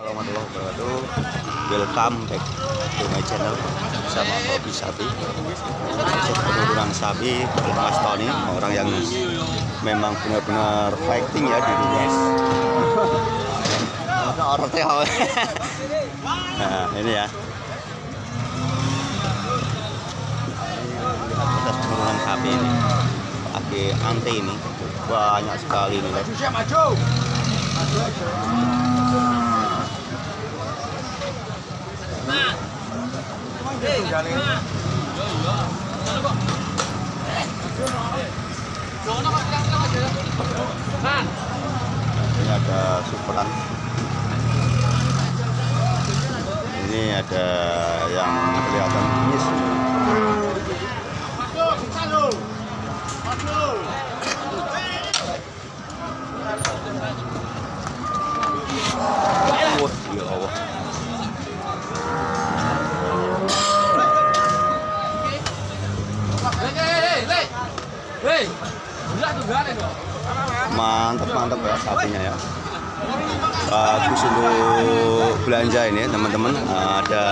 warahmatullahi wabarakatuh welcome back to my channel bersama Bobby Sapi proses penurunan sapi Mas Tony orang yang memang benar-benar fighting ya di dunia. Orang teh nah ini ya. Proses penurunan sapi ini pakai ante ini banyak sekali ini ini. Ada superan. Ini ada yang kelihatan jenis. Wah, ya Allah. Mantap, mantap ya sapinya ya. Bagus untuk belanja ini teman-teman. Ada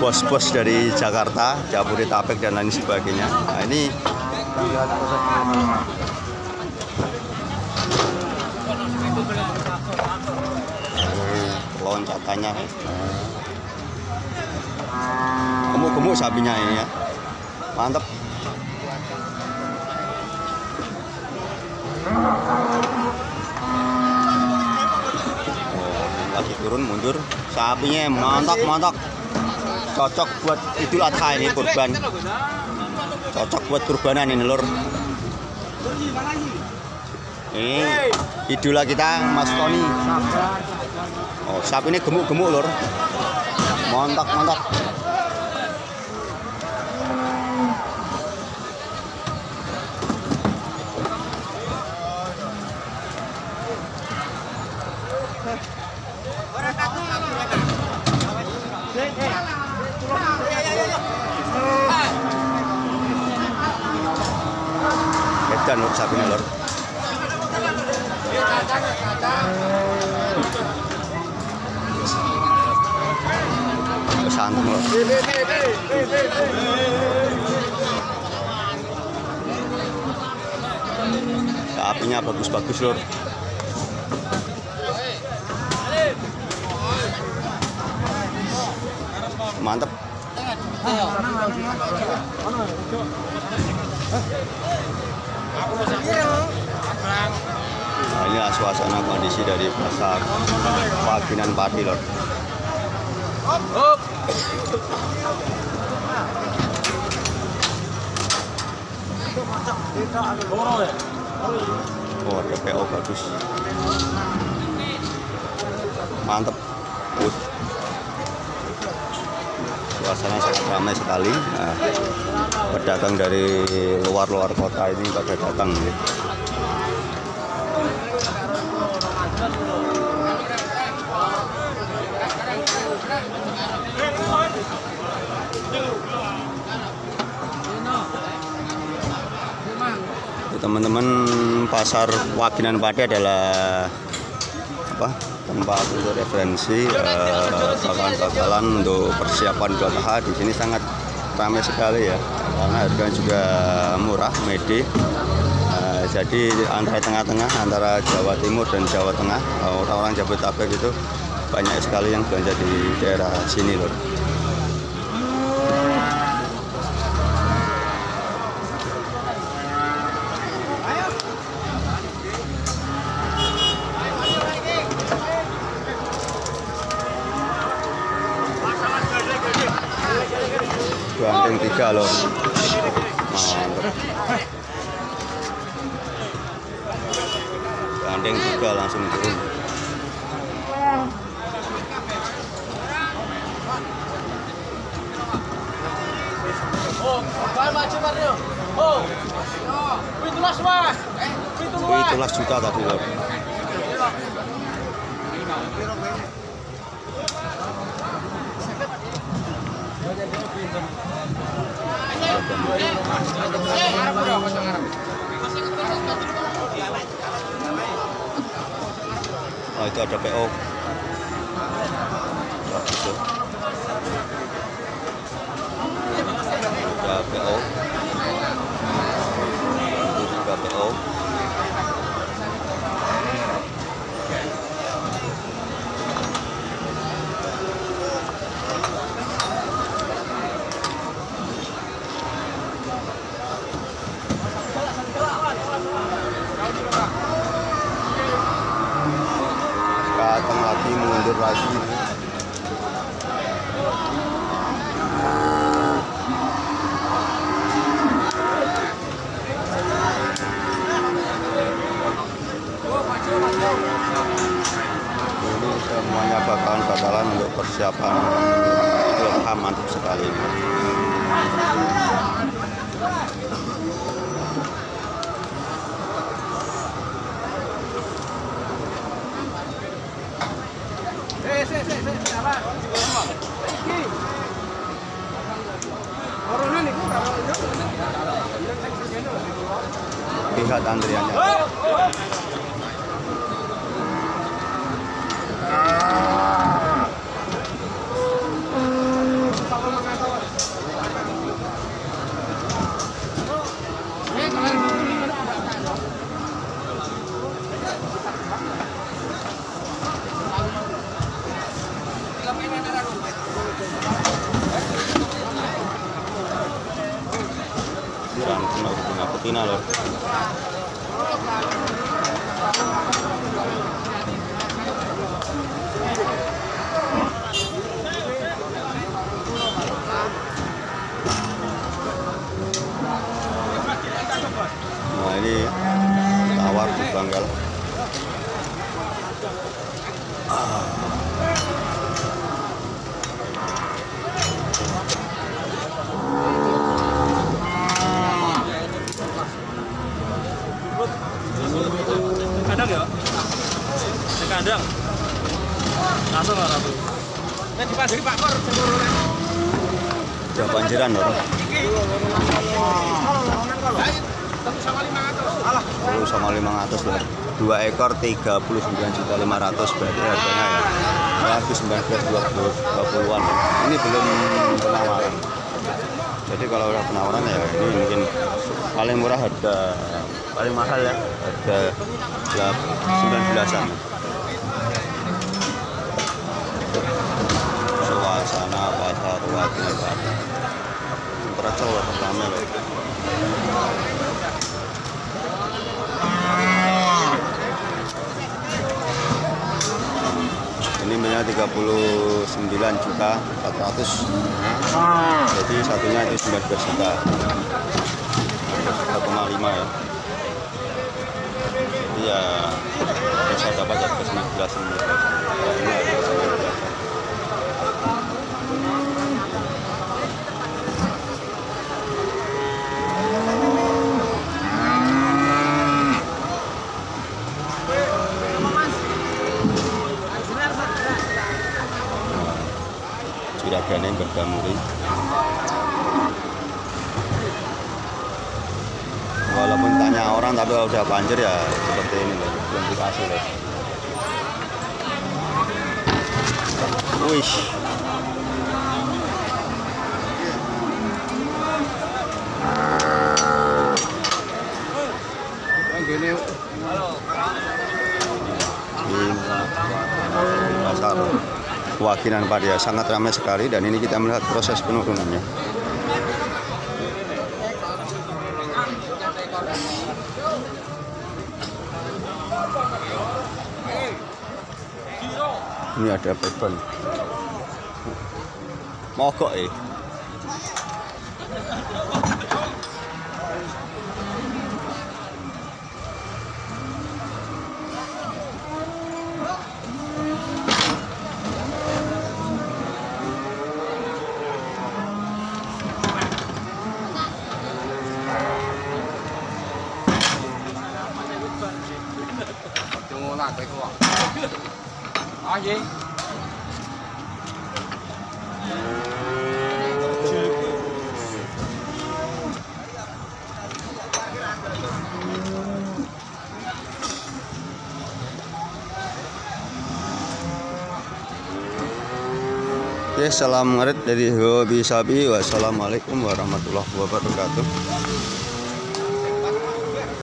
bos-bos dari Jakarta, Jabodetabek dan lain sebagainya. Nah ini loncatannya gemuk-gemuk sapinya ini ya mantap lagi turun mundur. Sapinya mantap mantap. Cocok buat idul adha ini kurban. Cocok buat kurbanan ini lur. Ini idola kita Mas Tony. Oh, sapi ini gemuk-gemuk lor. Mantap, mantap. Edan lor sapi ini lor. Pesantren lor. Sapinya bagus-bagus lor. Mantep. Nah, ini suasana kondisi dari pasar Waginan Pati lor. Oh, ada PO bagus. Mantep. Good. Suasana sangat ramai sekali. Nah, pedagang dari luar-luar kota ini pada datang. teman-teman pasar Waginan Pati adalah apa tempat untuk referensi eh, bakalan-bakalan untuk persiapan Idul di sini sangat ramai sekali ya karena harganya juga murah mede Eh, jadi antara tengah-tengah antara Jawa Timur dan Jawa Tengah orang-orang Jabodetabek itu banyak sekali yang belanja di daerah sini loh tiga loh. Mantap. Gandeng tiga langsung turun. Itulah juta tadi loh. itu ada PO. Nah, gitu. Lagi mundur lagi. Ini semuanya bakalan bakalan untuk persiapan klub mantap sekali. lihat Richard Andrea. Kandang ya? Di kandang. Langsung lah langsung. Nek dipasuri Pak Kor seluruhnya. Udah banjiran loh. Sepuluh sama 500 loh. Dua ekor 39 juta 500 berarti harganya ya. Lagi 19 20 20-an. Ini belum penawaran. Jadi kalau udah penawaran ya ini mungkin paling murah harga paling mahal ya harga 19-an. Suasana pasar wakil Temperatur pertama loh. 39 juta 400 jadi satunya itu 19 juta. 1,5 ya. Iya. Bisa dapat harga 19 ini kalau udah banjir ya seperti ini loh belum dikasih loh wih ini pasar Wakinan Padia sangat ramai sekali dan ini kita melihat proses penurunannya. Ini ada beban. Mogok eh. Oke, salam ngarit dari Hobi Sabi. Wassalamualaikum warahmatullahi wabarakatuh.